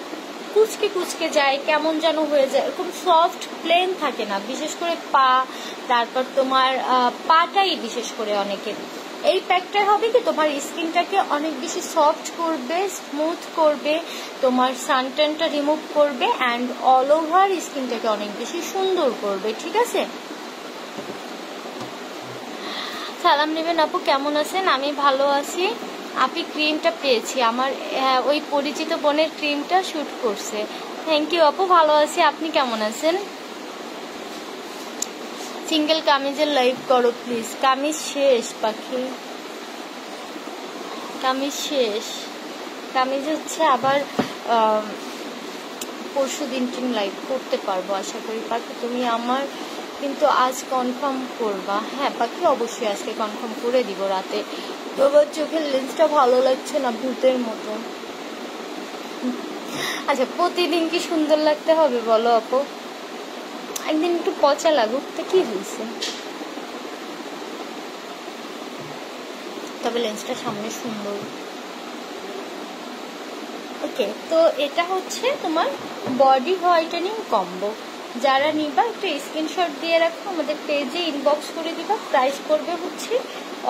কুচকে কুচকে যায়, কেমন যেন হয়ে যায়, এরকম সফট প্লেন থাকে না। বিশেষ করে পা, তারপর তোমার পাটাই বিশেষ করে অনেকের। এই প্যাকটা হবে কি, তোমার স্কিনটাকে অনেক বেশি সফট করবে স্মুথ করবে, তোমার সানটেনটা রিমুভ করবে অ্যান্ড অল ওভার স্কিনটাকে অনেক বেশি সুন্দর করবে, ঠিক আছে? সালাম নেবেন আপু, কেমন আছেন? আমি ভালো আছি। আপনি ক্রিমটা পেয়েছি। আমার ওই পরিচিত বোনের ক্রিমটা শ্যুট করছে। থ্যাংক ইউ আপু, ভালো আছি। আপনি কেমন আছেন? সিঙ্গেল কামিজের লাইভ করো প্লিজ কামিজ শেষ, পাখি। কামিজ শেষ। কামিজ হচ্ছে আবার পরশু দিন লাইভ করতে পারব, আশা করি। পাখি, তুমি আমার কিন্তু আজ কনফার্ম করবা। হ্যাঁ বাকি অবশ্যই আজকে কনফার্ম করে দিব রাতে। তোমার চোখের লেন্সটা ভালো লাগছে না ভূতের মতো? আচ্ছা প্রতিদিন কি সুন্দর লাগতে হবে বলো আপু? একদিন একটু পচা লাগুক, তো কি হয়েছে? তবে লেন্সটা সামনে সুন্দর। ওকে তো এটা হচ্ছে তোমার বডি হোয়াইটেনিং কম্বো যারা নিবা, একটা স্ক্রিনশট দিয়ে রাখো, আমাদের পেজে ইনবক্স করে দিবা প্রাইস করবে হচ্ছে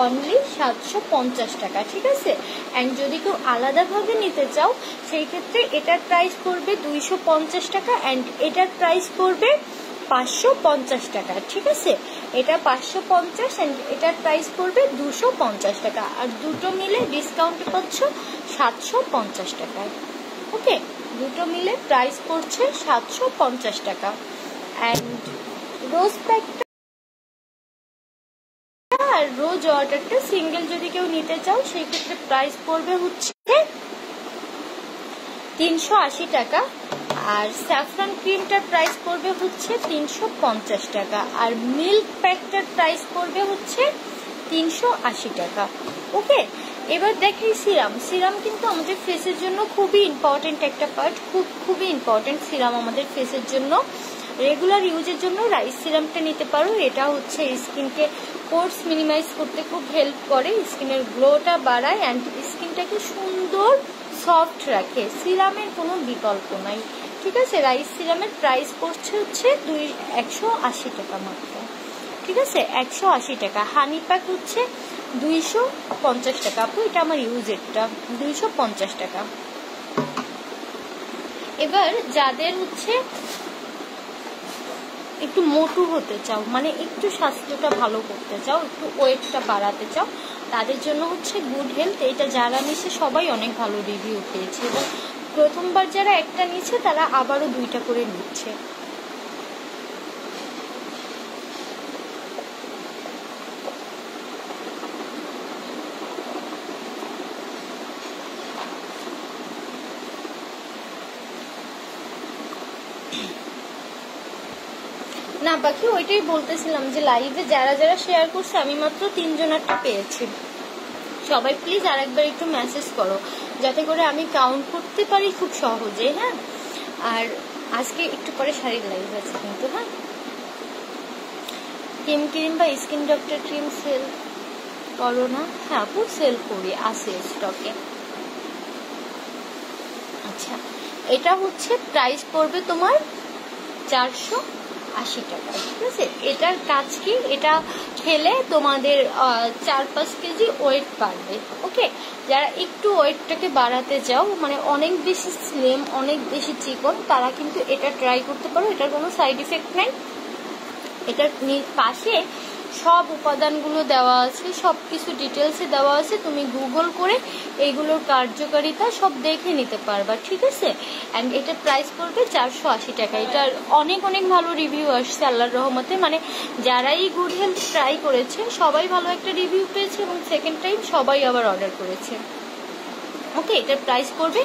অনলি সাতশো পঞ্চাশ টাকা, ঠিক আছে? অ্যান্ড যদি কেউ আলাদাভাবে নিতে চাও, সেই ক্ষেত্রে এটার প্রাইস পড়বে দুইশো পঞ্চাশ টাকা অ্যান্ড এটার প্রাইস পড়বে পাঁচশো পঞ্চাশ টাকা, ঠিক আছে? এটা পাঁচশো পঞ্চাশ অ্যান্ড এটার প্রাইস পড়বে দুশো পঞ্চাশ টাকা। আর দুটো মিলে ডিসকাউন্ট পাচ্ছ সাতশো পঞ্চাশ টাকায় ওকে দুটো মিলে প্রাইস পড়ছে সাতশো পঞ্চাশ টাকা। অ্যান্ড রোজ প্যাকটা আর রোজ অর্ডারটা সিঙ্গেল যদি কেউ নিতে চাও, সেই ক্ষেত্রে প্রাইস পড়বে হচ্ছে তিনশো আশি টাকা। আর স্যাফরান ক্রিমটার প্রাইস পড়বে হচ্ছে তিনশো পঞ্চাশ টাকা। আর মিল্ক প্যাকটার প্রাইস পড়বে হচ্ছে তিনশো আশি টাকা। ওকে এবার দেখি সিরাম। সিরাম কিন্তু আমাদের ফেসের জন্য খুবই ইম্পর্টেন্ট একটা পার্ট খুব, খুবই ইম্পর্টেন্ট সিরাম আমাদের ফেসের জন্য। রেগুলার ইউজের জন্য রাইস সিরামটা নিতে পারো। এটা হচ্ছে স্কিনকে কোর্স মিনিমাইজ করতে খুব হেল্প করে। স্কিনের গ্লোটা বাড়ায় অ্যান্ড স্কিনটাকে সুন্দর সফট রাখে। সিরামের কোনো বিকল্প নাই। ঠিক আছে? রাইস সিরামের প্রাইস পড়ছে হচ্ছে দুই, একশো আশি টাকা মাত্র। ঠিক আছে? একশো আশি টাকা। হানি প্যাক হচ্ছে দুইশো পঞ্চাশ টাকা। আপু, এটা আমার ইউজেরটা দুইশো পঞ্চাশ টাকা। এবার যাদের হচ্ছে একটু মোটু হতে চাও মানে একটু স্বাস্থ্যটা ভালো করতে চাও, একটু ওয়েটটা বাড়াতে চাও, তাদের জন্য হচ্ছে গুড হেলথ। এটা যারা নিচ্ছে সবাই অনেক ভালো রিভিউ পেয়েছে। এবং প্রথমবার যারা একটা নিচ্ছে তারা আবারও দুইটা করে নিচ্ছে। না, বাকি ওইটাই বলতেছিলাম যে লাইভে যারা যারা শেয়ার করছে, আমি মাত্র তিনজনেরটা পেয়েছি। সবাই প্লিজ আরেকবার একটু মেসেজ করো, যাতে করে আমি কাউন্ট করতে পারি খুব সহজে হ্যাঁ? আর আজকে একটু পরে শাড়ির লাইভ আছে কিন্তু হ্যাঁ? ক্রিম ক্রিম বা স্কিন ডক্টর ক্রিম সেল করো না? হ্যাঁ আপু সেল করি, আছে স্টকে আচ্ছা এটা হচ্ছে প্রাইস পড়বে তোমার চারশো আশি টাকা। ঠিক আছে? এটার কাজ কি? এটা খেলে তোমাদের চার পাঁচ কেজি ওয়েট বাড়বে। ওকে যারা একটু ওয়েটটাকে বাড়াতে যাও মানে অনেক বেশি স্লিম অনেক বেশি চিকন, তারা কিন্তু এটা ট্রাই করতে পারো। এটার কোনো সাইড ইফেক্ট নেই। এটার পাশে সব উপাদানগুলো দেওয়া আছে সব কিছু ডিটেলসে দেওয়া আছে। তুমি গুগল করে এইগুলোর কার্যকারিতা সব দেখে নিতে পারবা, ঠিক আছে? অ্যান্ড এটার প্রাইস পড়বে চারশো আশি টাকা। এটার অনেক অনেক ভালো রিভিউ আসছে আল্লাহর রহমতে। মানে যারাই গুড হেলথ ট্রাই করেছে, সবাই ভালো একটা রিভিউ পেয়েছে এবং সেকেন্ড টাইম সবাই আবার অর্ডার করেছে। ওকে এটার প্রাইস পড়বে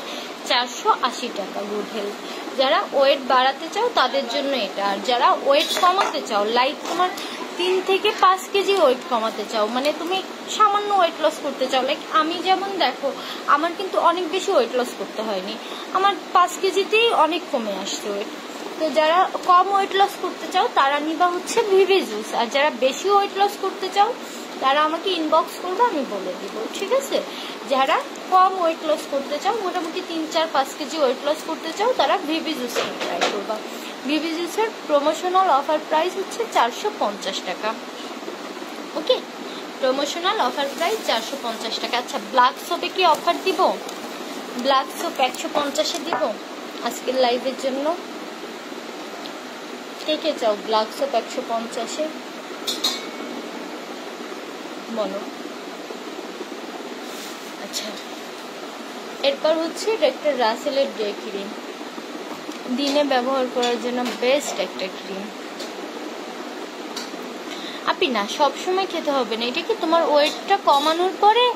চারশো আশি টাকা গুড হেলথ যারা ওয়েট বাড়াতে চাও তাদের জন্য এটা। আর যারা ওয়েট কমাতে চাও লাইক তোমার তিন থেকে পাঁচ কেজি ওয়েট কমাতে চাও। মানে তুমি সামান্য ওয়েট লস করতে চাও। লাইক আমি যেমন দেখো, আমার কিন্তু অনেক বেশি ওয়েট লস করতে হয়নি। আমার পাঁচ কেজিতেই অনেক কমে আসছে ওয়েট তো যারা কম ওয়েট লস করতে চাও, তারা নিবা হচ্ছে ভিভি জুস আর যারা বেশি ওয়েট লস করতে চাও তারা আমাকে ইনবক্স করবে, আমি বলে দিব, ঠিক আছে? যারা কম ওয়েট লস করতে চাও, মোটামুটি তিন, চার, পাঁচ কেজি ওয়েট লস করতে চাও, তারা ভিভি জুস ট্রাই করবা। ভিভি জুসের প্রমোশনাল অফার প্রাইস হচ্ছে চারশো পঞ্চাশ টাকা। ওকে? প্রমোশনাল অফার প্রাইস চারশো পঞ্চাশ টাকা। আচ্ছা ব্ল্যাক সোপে কি অফার দিব? ব্ল্যাক সোপ একশো পঞ্চাশে দিব আজকের লাইভের জন্য। কে কে চাও ব্ল্যাক সোপ একশো পঞ্চাশে বলো। আচ্ছা। এরপর হচ্ছে ডক্টর রাসেলের ডে ক্রিম। দিনে ব্যবহার করার জন্য বেস্ট একটা ক্রিম। আপনি না সব সময় খেতে হবে না। এটা কি তোমার ওয়েটটা কমানোর পরে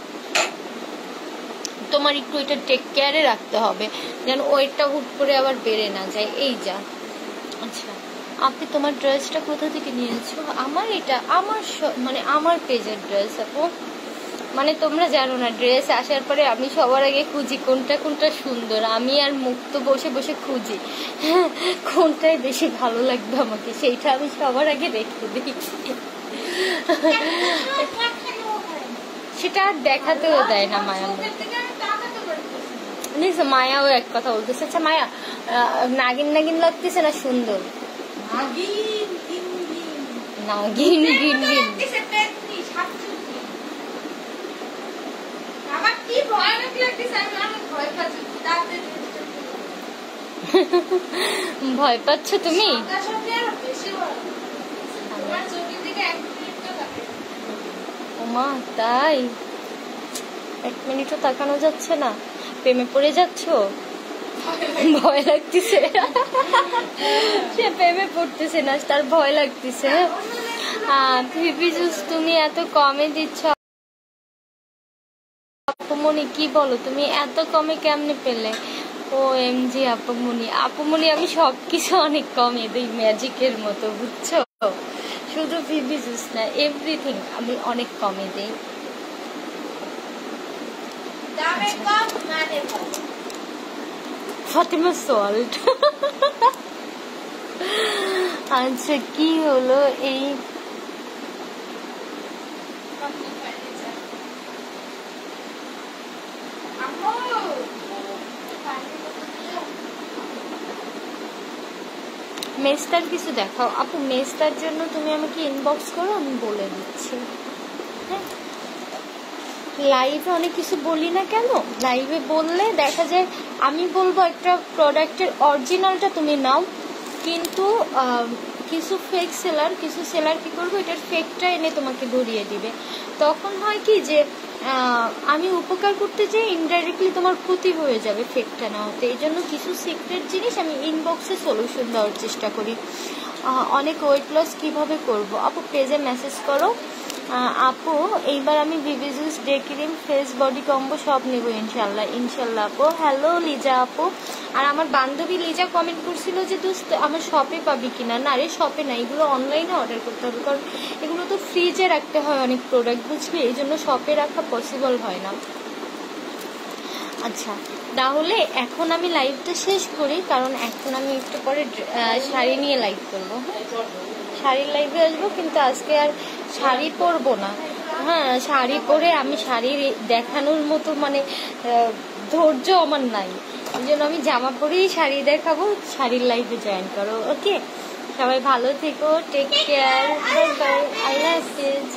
তোমার একটু এটা টেক কেয়ারে রাখতে হবে? যেন ওয়েটটা হুট করে আবার বেড়ে না যায়। এই যা। আচ্ছা। আপনি তোমার ড্রেসটা কোথা থেকে নিয়েছো? আমার এটা, আমার মানে আমার পেজের ড্রেস, আপু। মানে তোমরা জানো না, ড্রেস আসার পরে আমি সবার আগে খুঁজি কোনটা কোনটা সুন্দর। আমি আর মুক্ত বসে বসে খুঁজি। কোনটাই বেশি ভালো লাগবে আমাকে, সেইটা আমি সবার আগে রেখে দিই। সেটা আর দেখাতেও দেয় না মায়া। মায়াও এক কথা বলতেছে। আচ্ছা মায়া নাগিন নাগিন লাগতেছে না সুন্দর? নাগিন গিন গিন না গিন। গিন গিন লাগতেছে পেতনি শাকচুন্নি আমার কি ভয়ানক লাগতেছে আমি অনেক ভয় পাচ্ছি ভয় পাচ্ছ তুমি? ওমা তাই? এক মিনিটও তাকানো যাচ্ছে না। প্রেমে পড়ে যাচ্ছ? ভয় লাগতেছে। সে প্রেমে পড়তেছে না, তার ভয় লাগতেছে। ভিপি জুস তুমি এত কমে দিচ্ছ। আপুমনি, কি বলো, তুমি এত কমে কেমনে পেলে? ও এম জি আপুমনি। আপুমনি, আমি সব কিছু অনেক কমে দিই, ম্যাজিকের মতো, বুঝছ? শুধু ভিভি জুস না এভরিথিং আমি অনেক কমে দিই। দামে কম মানে ফাতেমা সল্ট আচ্ছা কি হলো এই? মেস্তার কিছু দেখাও। আপু মেস্তার জন্য তুমি আমাকে ইনবক্স করো, আমি বলে দিচ্ছি। হ্যাঁ? লাইভে অনেক কিছু বলি না কেন? লাইভে বললে দেখা যায় আমি বলব একটা প্রোডাক্টের অরিজিনালটা তুমি নাও। কিন্তু কিছু ফেক সেলার কিছু সেলার কি করব? এটার ফেকটা এনে তোমাকে ধরিয়ে দিবে। তখন হয় কি যে আমি উপকার করতে চাই ইনডাইরেক্টলি তোমার ক্ষতি হয়ে যাবে ফেকটা নেওয়াতে এই জন্য কিছু সিক্রেট জিনিস আমি ইনবক্সে সলিউশন দেওয়ার চেষ্টা করি। অনেক ওয়েট লস কীভাবে করব? আপু পেজে মেসেজ করো। আপু, এইবার আমি বিবিজুস day cream face body combo সব নেব ইনশাল্লাহ ইনশাল্লাহ আপু। হ্যালো লিজা আপু। আর আমার বান্ধবী লিজা কমেন্ট করছিল যে, দোস্ত, আমার শপে পাবি কিনা? না রে শপে না, এগুলো অনলাইনে অর্ডার করতে হবে, কারণ এগুলো তো ফ্রিজে রাখতে হয় অনেক প্রোডাক্ট বুঝবি এই জন্য শপে রাখা পসিবল হয় না। আচ্ছা তাহলে এখন আমি লাইভটা শেষ করি, কারণ এখন আমি একটু পরে শাড়ি নিয়ে লাইভ করব হ্যাঁ? শাড়ির লাইভে আসব, কিন্তু আজকে আর শাড়ি পরবো না। হ্যাঁ শাড়ি পরে আমি শাড়ি দেখানোর মতো মানে ধৈর্য আমার নাই। এই জন্য আমি জামা পরেই শাড়ি দেখাবো, শাড়ির লাইভে জয়েন করো ওকে সবাই ভালো থেকো টেক কেয়ার আল্লাহ হাফিজ